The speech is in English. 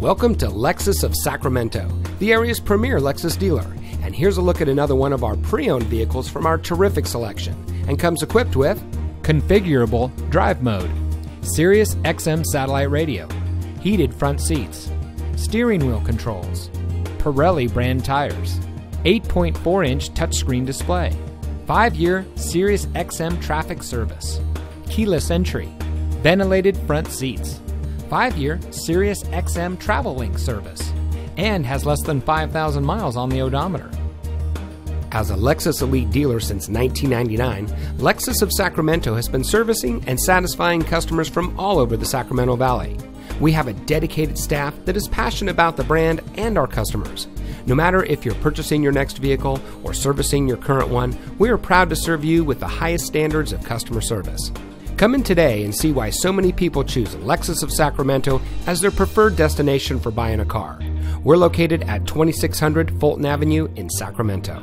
Welcome to Lexus of Sacramento, the area's premier Lexus dealer. And here's a look at another one of our pre owned vehicles from our terrific selection and comes equipped with configurable drive mode, Sirius XM satellite radio, heated front seats, steering wheel controls, Pirelli brand tires, 8.4 inch touchscreen display, 5 year Sirius XM traffic service, keyless entry, ventilated front seats, 5 year Sirius XM Travel Link service, and has less than 5,000 miles on the odometer. As a Lexus Elite dealer since 1999, Lexus of Sacramento has been servicing and satisfying customers from all over the Sacramento Valley. We have a dedicated staff that is passionate about the brand and our customers. No matter if you're purchasing your next vehicle or servicing your current one, we are proud to serve you with the highest standards of customer service. Come in today and see why so many people choose Lexus of Sacramento as their preferred destination for buying a car. We're located at 2600 Fulton Avenue in Sacramento.